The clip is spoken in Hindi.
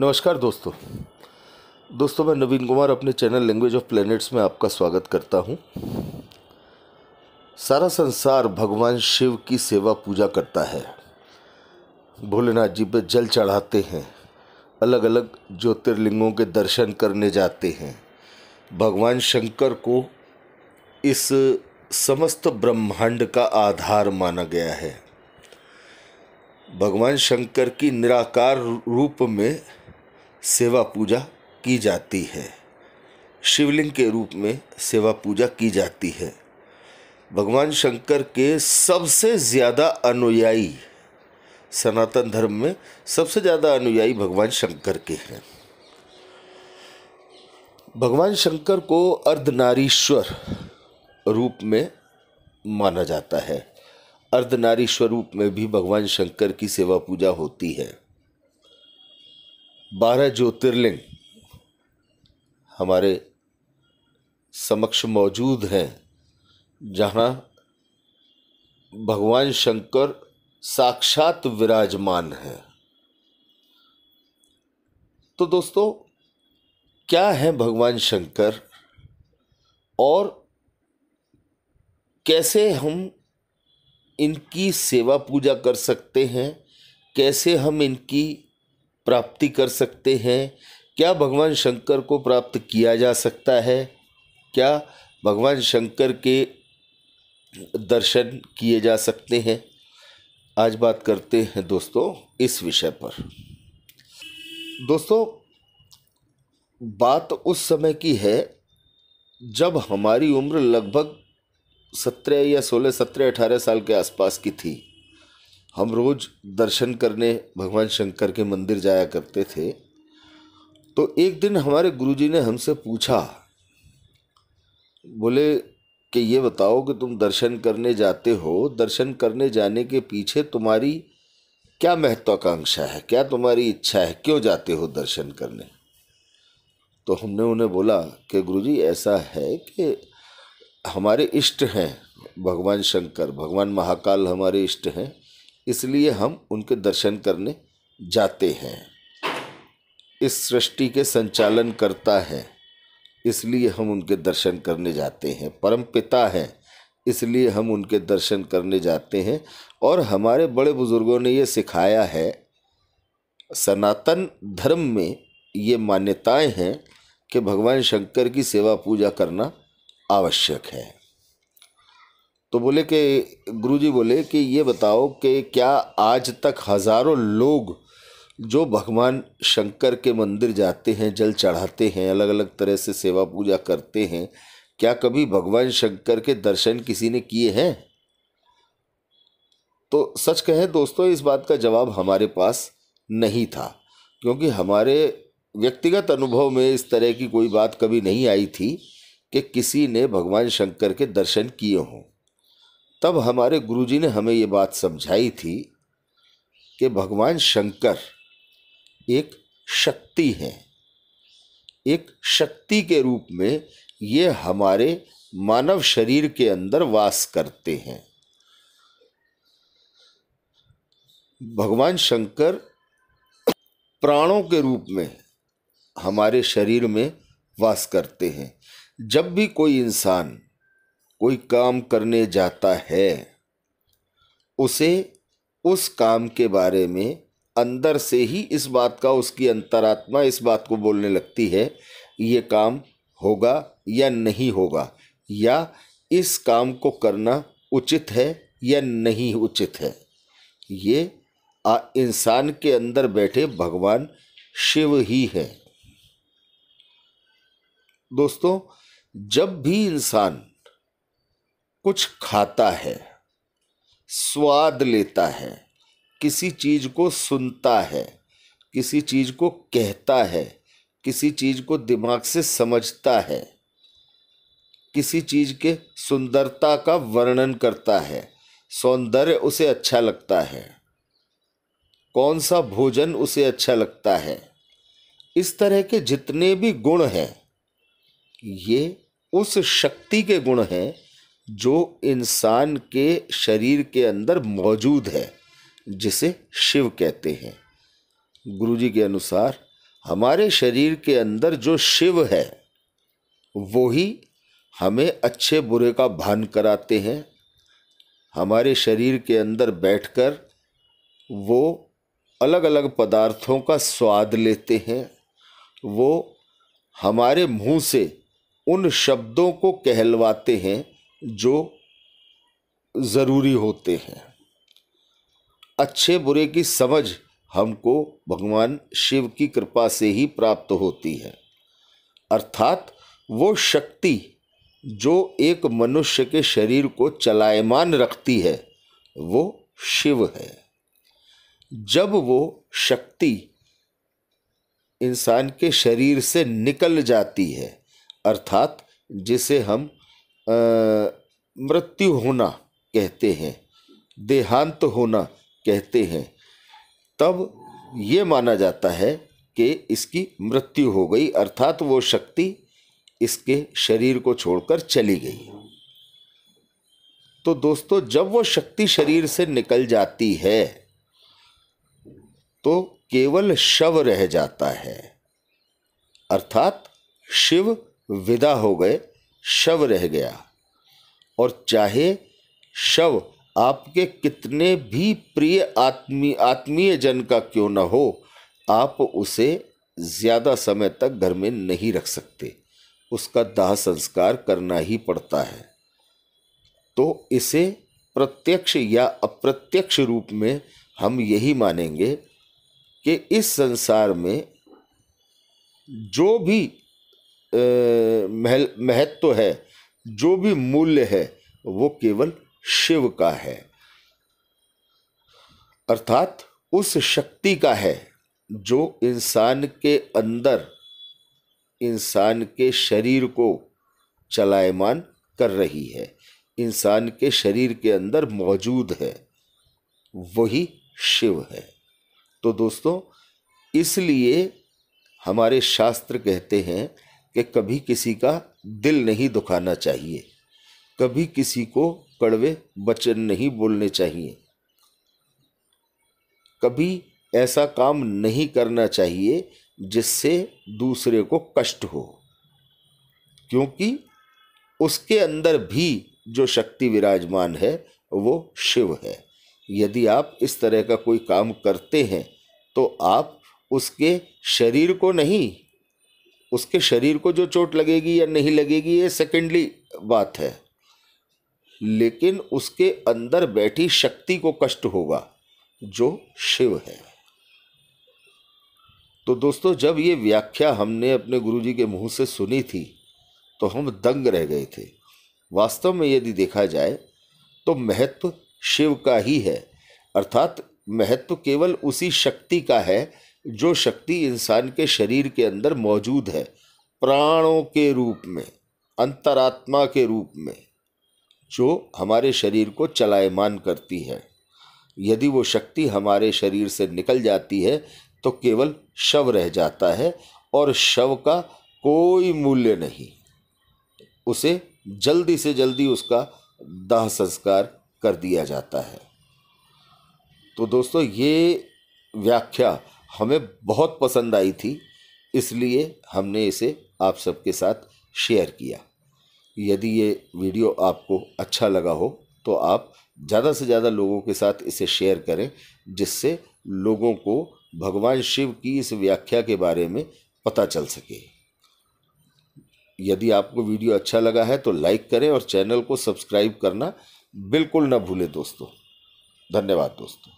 नमस्कार दोस्तों। दोस्तों, मैं नवीन कुमार अपने चैनल लैंग्वेज ऑफ़ प्लैनेट्स में आपका स्वागत करता हूँ। सारा संसार भगवान शिव की सेवा पूजा करता है। भोलेनाथ जी पे जल चढ़ाते हैं। अलग अलग ज्योतिर्लिंगों के दर्शन करने जाते हैं। भगवान शंकर को इस समस्त ब्रह्मांड का आधार माना गया है। भगवान शंकर की निराकार रूप में सेवा पूजा की जाती है। शिवलिंग के रूप में सेवा पूजा की जाती है। भगवान शंकर के सबसे ज़्यादा अनुयायी, सनातन धर्म में सबसे ज़्यादा अनुयायी भगवान शंकर के हैं। भगवान शंकर को अर्धनारीश्वर रूप में माना जाता है। अर्धनारीश्वर रूप में भी भगवान शंकर की सेवा पूजा होती है। बारह ज्योतिर्लिंग हमारे समक्ष मौजूद हैं, जहाँ भगवान शंकर साक्षात विराजमान हैं। तो दोस्तों, क्या है भगवान शंकर और कैसे हम इनकी सेवा पूजा कर सकते हैं? कैसे हम इनकी प्राप्ति कर सकते हैं? क्या भगवान शंकर को प्राप्त किया जा सकता है? क्या भगवान शंकर के दर्शन किए जा सकते हैं? आज बात करते हैं दोस्तों इस विषय पर। दोस्तों, बात उस समय की है जब हमारी उम्र लगभग सत्रह या सोलह, सत्रह, अठारह साल के आसपास की थी। हम रोज़ दर्शन करने भगवान शंकर के मंदिर जाया करते थे तो एक दिन हमारे गुरुजी ने हमसे पूछा, बोले कि ये बताओ कि तुम दर्शन करने जाते हो, दर्शन करने जाने के पीछे तुम्हारी क्या महत्वाकांक्षा है, क्या तुम्हारी इच्छा है, क्यों जाते हो दर्शन करने? तो हमने उन्हें बोला कि गुरुजी ऐसा है कि हमारे इष्ट हैं, भगवान शंकर, भगवान महाकाल हमारे इष्ट हैं इसलिए हम उनके दर्शन करने जाते हैं। इस सृष्टि के संचालन करता है, इसलिए हम उनके दर्शन करने जाते हैं। परम पिता हैं, इसलिए हम उनके दर्शन करने जाते हैं। और हमारे बड़े बुज़ुर्गों ने ये सिखाया है, सनातन धर्म में ये मान्यताएँ हैं कि भगवान शंकर की सेवा पूजा करना आवश्यक है। तो बोले कि, गुरुजी बोले कि ये बताओ कि क्या आज तक हज़ारों लोग जो भगवान शंकर के मंदिर जाते हैं, जल चढ़ाते हैं अलग अलग तरह से सेवा पूजा करते हैं, क्या कभी भगवान शंकर के दर्शन किसी ने किए हैं? तो सच कहें दोस्तों, इस बात का जवाब हमारे पास नहीं था, क्योंकि हमारे व्यक्तिगत अनुभव में इस तरह की कोई बात कभी नहीं आई थी कि किसी ने भगवान शंकर के दर्शन किए हों। तब हमारे गुरुजी ने हमें ये बात समझाई थी कि भगवान शंकर एक शक्ति हैं। एक शक्ति के रूप में ये हमारे मानव शरीर के अंदर वास करते हैं। भगवान शंकर प्राणों के रूप में हमारे शरीर में वास करते हैं। जब भी कोई इंसान कोई काम करने जाता है, उसे उस काम के बारे में अंदर से ही इस बात का उसकी अंतरात्मा इस बात को बोलने लगती है, ये काम होगा या नहीं होगा, या इस काम को करना उचित है या नहीं उचित है। ये इंसान के अंदर बैठे भगवान शिव ही है। दोस्तों, जब भी इंसान कुछ खाता है, स्वाद लेता है, किसी चीज़ को सुनता है, किसी चीज़ को कहता है, किसी चीज़ को दिमाग से समझता है, किसी चीज़ के सुंदरता का वर्णन करता है, सौंदर्य उसे अच्छा लगता है कौन सा भोजन उसे अच्छा लगता है, इस तरह के जितने भी गुण हैं, ये उस शक्ति के गुण हैं जो इंसान के शरीर के अंदर मौजूद है, जिसे शिव कहते हैं। गुरुजी के अनुसार, हमारे शरीर के अंदर जो शिव है, वो ही हमें अच्छे बुरे का भान कराते हैं। हमारे शरीर के अंदर बैठकर वो अलग अलग पदार्थों का स्वाद लेते हैं। वो हमारे मुँह से उन शब्दों को कहलवाते हैं जो ज़रूरी होते हैं। अच्छे बुरे की समझ हमको भगवान शिव की कृपा से ही प्राप्त होती है। अर्थात वो शक्ति जो एक मनुष्य के शरीर को चलायमान रखती है, वो शिव है। जब वो शक्ति इंसान के शरीर से निकल जाती है, अर्थात जिसे हम मृत्यु होना कहते हैं, देहांत होना कहते हैं। तब ये माना जाता है कि इसकी मृत्यु हो गई, अर्थात वो शक्ति इसके शरीर को छोड़कर चली गई। तो दोस्तों, जब वो शक्ति शरीर से निकल जाती है तो केवल शव रह जाता है। अर्थात शिव विदा हो गए शव रह गया। और चाहे शव आपके कितने भी प्रिय आत्मी, आत्मीय जन का क्यों न हो, आप उसे ज़्यादा समय तक घर में नहीं रख सकते। उसका दाह संस्कार करना ही पड़ता है। तो इसे प्रत्यक्ष या अप्रत्यक्ष रूप में हम यही मानेंगे कि इस संसार में जो भी महत्व तो है। जो भी मूल्य है, वो केवल शिव का है। अर्थात उस शक्ति का है, जो इंसान के अंदर, इंसान के शरीर को चलायमान कर रही है। इंसान के शरीर के अंदर मौजूद है, वही शिव है। तो दोस्तों, इसलिए हमारे शास्त्र कहते हैं कि कभी किसी का दिल नहीं दुखाना चाहिए। कभी किसी को कड़वे वचन नहीं बोलने चाहिए। कभी ऐसा काम नहीं करना चाहिए जिससे दूसरे को कष्ट हो। क्योंकि उसके अंदर भी जो शक्ति विराजमान है, वो शिव है। यदि आप इस तरह का कोई काम करते हैं तो आप उसके शरीर को नहीं उसके शरीर को जो चोट लगेगी या नहीं लगेगी, ये सेकेंडली बात है। लेकिन उसके अंदर बैठी शक्ति को कष्ट होगा, जो शिव है। तो दोस्तों, जब ये व्याख्या हमने अपने गुरुजी के मुँह से सुनी थी तो हम दंग रह गए थे। वास्तव में यदि देखा जाए तो महत्व शिव का ही है। अर्थात महत्व केवल उसी शक्ति का है जो शक्ति इंसान के शरीर के अंदर मौजूद है, प्राणों के रूप में, अंतरात्मा के रूप में, जो हमारे शरीर को चलायमान करती है। यदि वो शक्ति हमारे शरीर से निकल जाती है तो केवल शव रह जाता है और शव का कोई मूल्य नहीं। उसे जल्दी से जल्दी उसका दाह संस्कार कर दिया जाता है। तो दोस्तों, ये व्याख्या हमें बहुत पसंद आई थी, इसलिए हमने इसे आप सबके साथ शेयर किया। यदि ये वीडियो आपको अच्छा लगा हो तो आप ज़्यादा से ज़्यादा लोगों के साथ इसे शेयर करें, जिससे लोगों को भगवान शिव की इस व्याख्या के बारे में पता चल सके। यदि आपको वीडियो अच्छा लगा है तो लाइक करें और चैनल को सब्सक्राइब करना बिल्कुल ना भूलें दोस्तों। धन्यवाद दोस्तों।